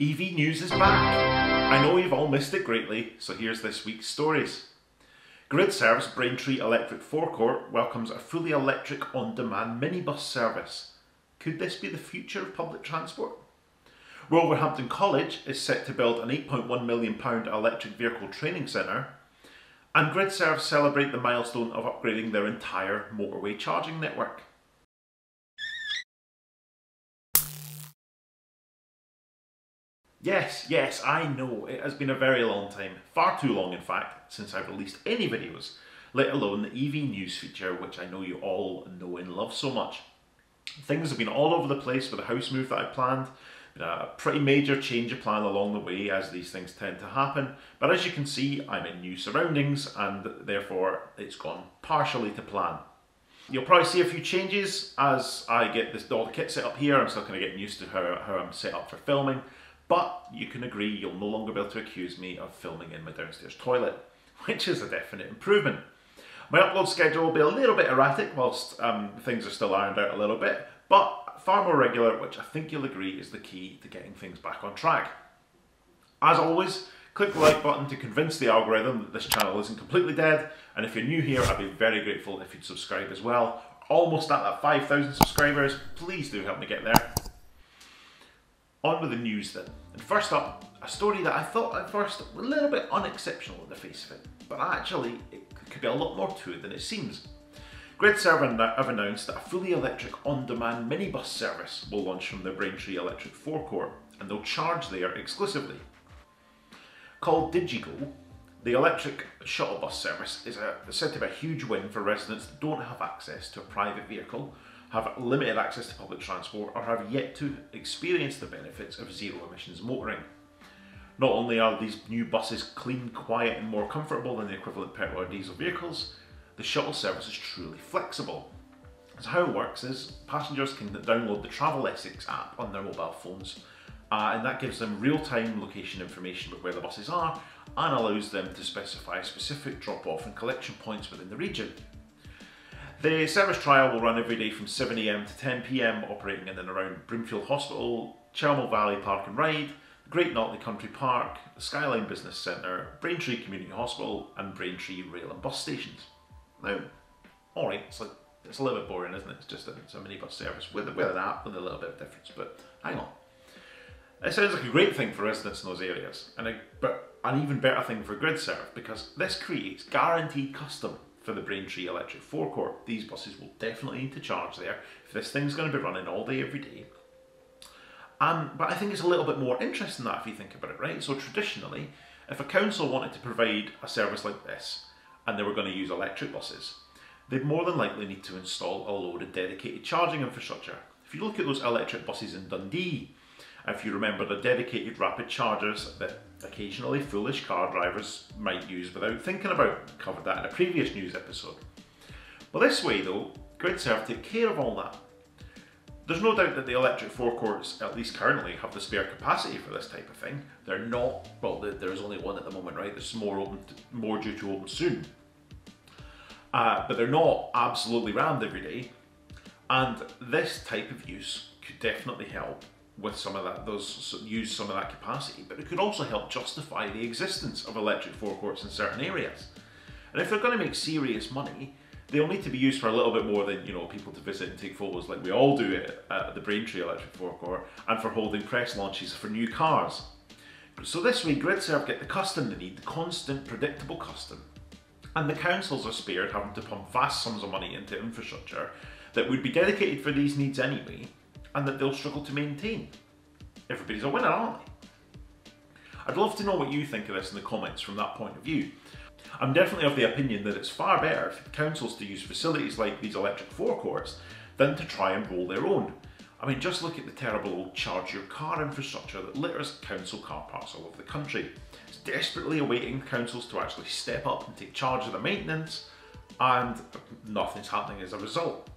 EV News is back. I know you've all missed it greatly, so here's this week's stories. GridServe's Braintree Electric Forecourt welcomes a fully electric on-demand minibus service. Could this be the future of public transport? Wolverhampton College is set to build an £8.1 million electric vehicle training centre, and GridServe celebrate the milestone of upgrading their entire motorway charging network. Yes, yes, I know, it has been a very long time, far too long in fact, since I've released any videos, let alone the EV news feature which I know you all know and love so much. Things have been all over the place with the house move that I planned, a pretty major change of plan along the way as these things tend to happen, but as you can see I'm in new surroundings and therefore it's gone partially to plan. You'll probably see a few changes as I get this all the kit set up here, I'm still kind of getting used to how, how I'm set up for filming, but you can agree you'll no longer be able to accuse me of filming in my downstairs toilet, which is a definite improvement. My upload schedule will be a little bit erratic whilst um, things are still ironed out a little bit, but far more regular, which I think you'll agree is the key to getting things back on track. As always, click the like button to convince the algorithm that this channel isn't completely dead, and if you're new here, I'd be very grateful if you'd subscribe as well. Almost at that 5,000 subscribers, please do help me get there. On with the news then. And first up, a story that I thought at first a little bit unexceptional on the face of it, but actually it could be a lot more to it than it seems. GridServe have announced that a fully electric on-demand minibus service will launch from their Braintree Electric forecourt, and they'll charge there exclusively. Called DigiGo, the electric shuttle bus service is a, said to be a huge win for residents that don't have access to a private vehicle have limited access to public transport or have yet to experience the benefits of zero emissions motoring. Not only are these new buses clean, quiet and more comfortable than the equivalent petrol or diesel vehicles, the shuttle service is truly flexible. So how it works is passengers can download the Travel Essex app on their mobile phones uh, and that gives them real-time location information about where the buses are and allows them to specify specific drop-off and collection points within the region. The service trial will run every day from 7am to 10pm, operating in and around Broomfield Hospital, Chelmer Valley Park and Ride, Great Notley Country Park, the Skyline Business Centre, Braintree Community Hospital and Braintree Rail and Bus Stations. Now, alright, it's, like, it's a little bit boring, isn't it? It's just a, it's a minibus service with, with an app with a little bit of difference, but hang on. It sounds like a great thing for residents in those areas, and a, but an even better thing for GridServe because this creates guaranteed custom for the Braintree Electric forecourt. These buses will definitely need to charge there if this thing's going to be running all day, every day. Um, but I think it's a little bit more interesting that if you think about it, right? So traditionally, if a council wanted to provide a service like this and they were going to use electric buses, they'd more than likely need to install a load of dedicated charging infrastructure. If you look at those electric buses in Dundee, if you remember the dedicated rapid chargers that occasionally foolish car drivers might use without thinking about. Covered that in a previous news episode. Well this way though, GridServe take care of all that. There's no doubt that the electric forecourts, at least currently, have the spare capacity for this type of thing. They're not, well there's only one at the moment, right? There's more, open to, more due to open soon. Uh, but they're not absolutely rammed every day. And this type of use could definitely help with some of that, those use some of that capacity, but it could also help justify the existence of electric forecourts in certain areas. And if they're going to make serious money, they'll need to be used for a little bit more than you know people to visit and take photos like we all do at, the Braintree Electric Forecourt, and for holding press launches for new cars. So this way, GridServe get the custom they need, the constant, predictable custom, and the councils are spared having to pump vast sums of money into infrastructure that would be dedicated for these needs anyway, and that they'll struggle to maintain. Everybody's a winner, aren't they? I'd love to know what you think of this in the comments from that point of view. I'm definitely of the opinion that it's far better for councils to use facilities like these electric forecourts than to try and roll their own. I mean, just look at the terrible old charge your car infrastructure that litters council car parks all over the country. It's desperately awaiting councils to actually step up and take charge of the maintenance, and nothing's happening as a result.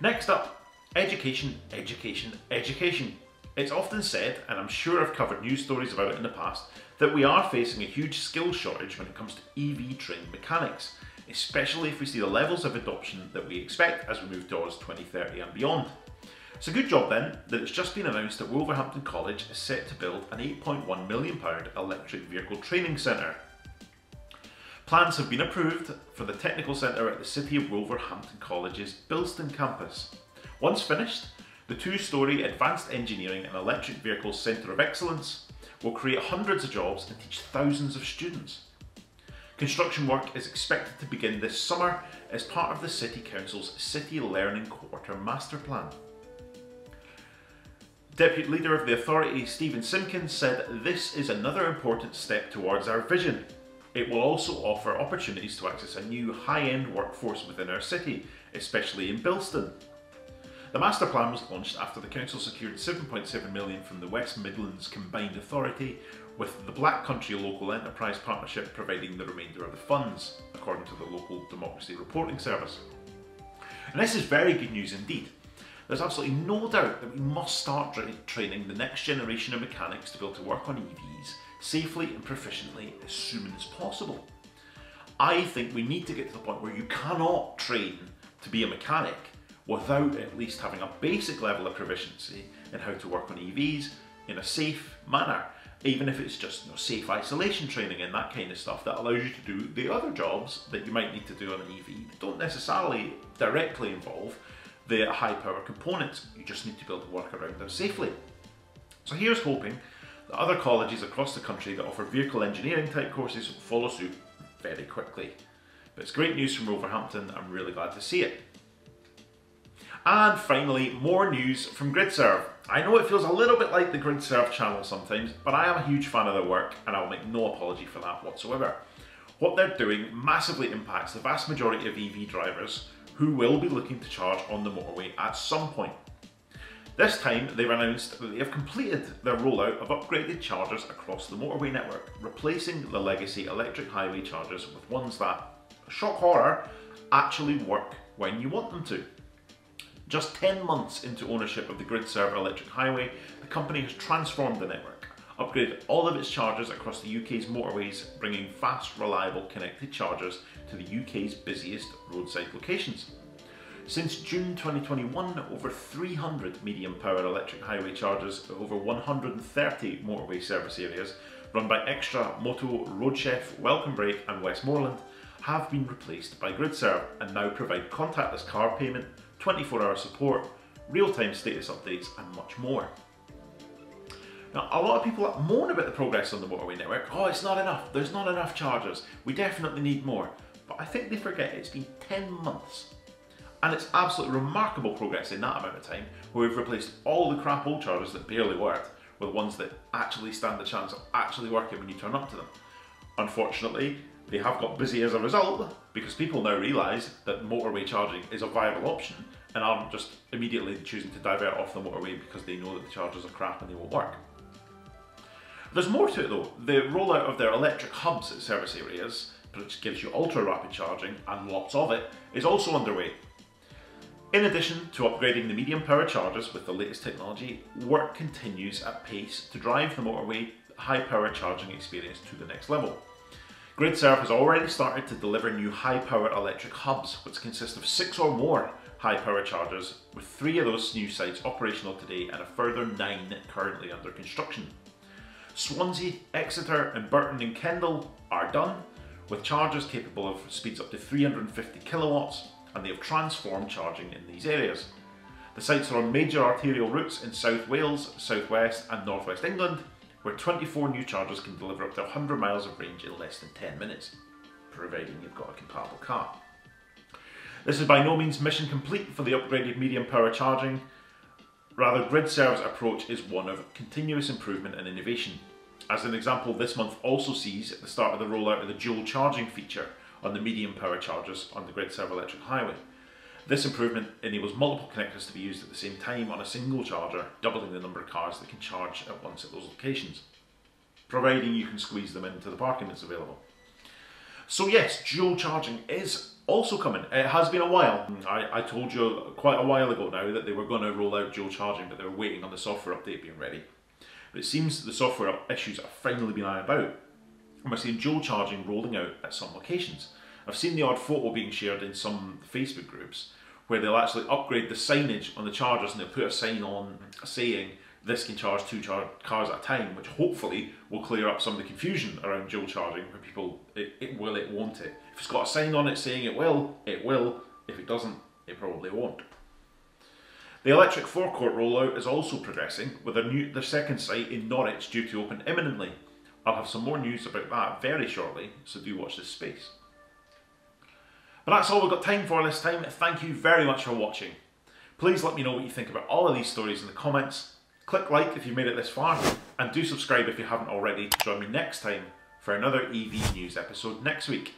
Next up, Education, education, education. It's often said, and I'm sure I've covered news stories about it in the past, that we are facing a huge skill shortage when it comes to EV trained mechanics, especially if we see the levels of adoption that we expect as we move towards 2030 and beyond. It's a good job then that it's just been announced that Wolverhampton College is set to build an £8.1 million electric vehicle training centre. Plans have been approved for the Technical Centre at the City of Wolverhampton College's Bilston campus. Once finished, the two-storey Advanced Engineering and Electric Vehicles Centre of Excellence will create hundreds of jobs and teach thousands of students. Construction work is expected to begin this summer as part of the City Council's City Learning Quarter Master Plan. Deputy Leader of the Authority, Stephen Simkins, said this is another important step towards our vision. It will also offer opportunities to access a new high-end workforce within our city, especially in Bilston. The master plan was launched after the council secured 7.7 million from the West Midlands Combined Authority, with the Black Country Local Enterprise Partnership providing the remainder of the funds, according to the Local Democracy Reporting Service. And this is very good news indeed. There's absolutely no doubt that we must start tra training the next generation of mechanics to be able to work on EVs safely and proficiently as soon as possible. I think we need to get to the point where you cannot train to be a mechanic without at least having a basic level of proficiency in how to work on EVs in a safe manner, even if it's just you know, safe isolation training and that kind of stuff that allows you to do the other jobs that you might need to do on an EV that don't necessarily directly involve the high power components. You just need to be able to work around them safely. So here's hoping that other colleges across the country that offer vehicle engineering type courses follow suit very quickly. But it's great news from Wolverhampton, I'm really glad to see it. And finally, more news from GridServe. I know it feels a little bit like the GridServe channel sometimes, but I am a huge fan of their work and I'll make no apology for that whatsoever. What they're doing massively impacts the vast majority of EV drivers who will be looking to charge on the motorway at some point. This time, they've announced that they have completed their rollout of upgraded chargers across the motorway network, replacing the legacy electric highway chargers with ones that, shock horror, actually work when you want them to. Just 10 months into ownership of the GridServe electric highway, the company has transformed the network, upgraded all of its chargers across the UK's motorways, bringing fast, reliable connected chargers to the UK's busiest roadside locations. Since June 2021, over 300 medium power electric highway chargers at over 130 motorway service areas run by Extra, Moto, Roadchef, Welcome Break and Westmorland have been replaced by GridServe and now provide contactless car payment, 24 hour support, real-time status updates and much more. Now, a lot of people moan about the progress on the motorway network. Oh, it's not enough. There's not enough chargers. We definitely need more. But I think they forget it's been 10 months. And it's absolutely remarkable progress in that amount of time, where we've replaced all the crap old chargers that barely worked with ones that actually stand the chance of actually working when you turn up to them. Unfortunately, they have got busy as a result because people now realise that motorway charging is a viable option and aren't just immediately choosing to divert off the motorway because they know that the chargers are crap and they won't work. There's more to it though. The rollout of their electric hubs at service areas which gives you ultra rapid charging and lots of it, is also underway. In addition to upgrading the medium power chargers with the latest technology, work continues at pace to drive the motorway high power charging experience to the next level. GridServe has already started to deliver new high power electric hubs, which consist of six or more high power chargers, with three of those new sites operational today and a further nine currently under construction. Swansea, Exeter and Burton-in-Kendal are done, with chargers capable of speeds up to 350 kilowatts, and they have transformed charging in these areas. The sites are on major arterial routes in South Wales, South West and North West England, where 24 new chargers can deliver up to 100 miles of range in less than 10 minutes, providing you've got a compatible car. This is by no means mission complete for the upgraded medium power charging, rather grid GridServe's approach is one of continuous improvement and innovation, as an example, this month also sees the start of the rollout of the dual charging feature on the medium power chargers on the grid GridServe electric highway. This improvement enables multiple connectors to be used at the same time on a single charger, doubling the number of cars that can charge at once at those locations, providing you can squeeze them into the parking that's available. So yes, dual charging is also coming. It has been a while. I, I told you quite a while ago now that they were going to roll out dual charging, but they were waiting on the software update being ready. But it seems the software issues have finally been ironed out. And we're seeing dual charging rolling out at some locations. I've seen the odd photo being shared in some Facebook groups where they'll actually upgrade the signage on the chargers and they'll put a sign on saying this can charge two char- cars at a time, which hopefully will clear up some of the confusion around dual charging where people, it, it will, it won't it. If it's got a sign on it saying it will, it will. If it doesn't, it probably won't. The electric forecourt rollout is also progressing, with their, new, their second site in Norwich due to open imminently. I'll have some more news about that very shortly, so do watch this space. But that's all we've got time for this time. Thank you very much for watching. Please let me know what you think about all of these stories in the comments. Click like if you made it this far, and do subscribe if you haven't already. Join me next time for another EV news episode next week.